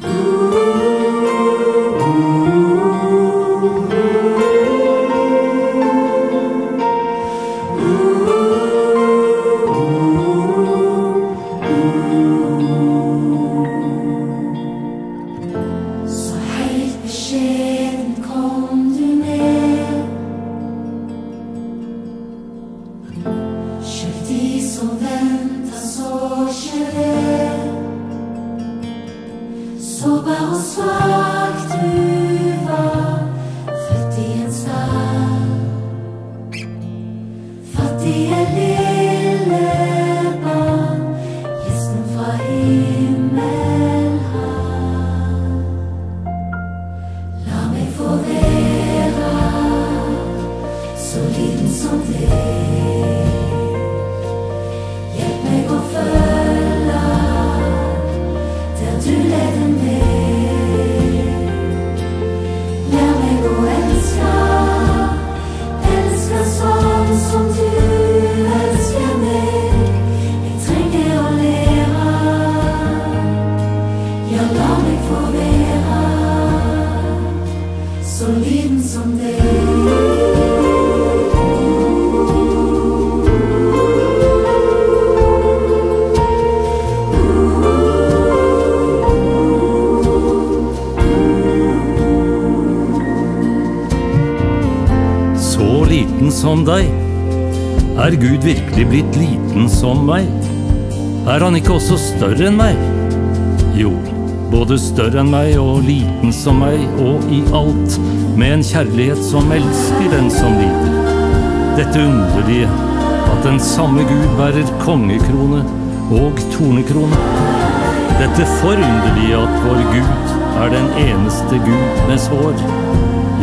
Så så liten som det. Liten som deg. Er Gud virkelig blitt liten som meg? Er han ikke også større enn meg? Jo, både større enn meg og liten som meg, og i alt med en kjærlighet som elsker den som lider. Dette underlige, at den samme Gud bærer kongekrone og tornekrone. Dette forunderlige at vår Gud er den eneste Gud med sår.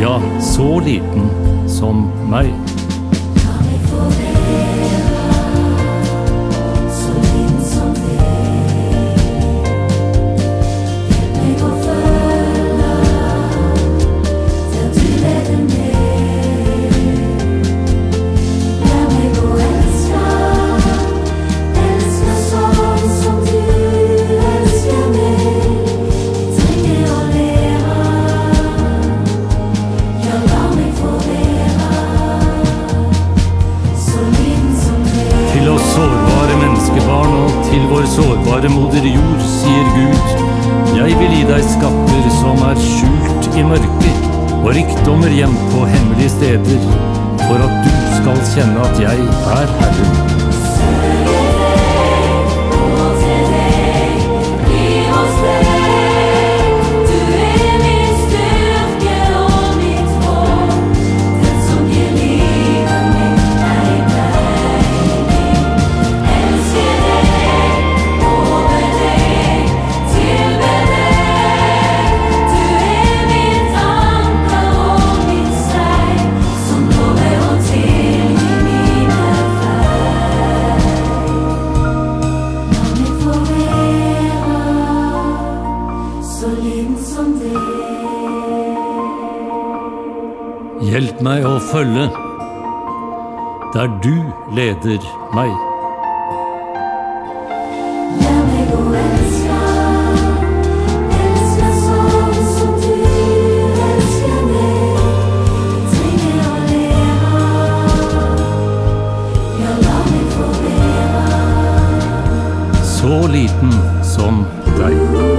Ja, så liten som meg. Sårbare menneskebarn og til vår sårbare moder jord, sier Gud. Jeg vil gi deg skatter som er skjult i mørket, og rikdommer gjemt på hemmelige steder, for at du skal kjenne at jeg er Herren. Hjelp meg å følge der du leder meg. La meg å elske, elske sånn som du elsker meg. Trenger å leve, ja, la meg få Så liten som deg.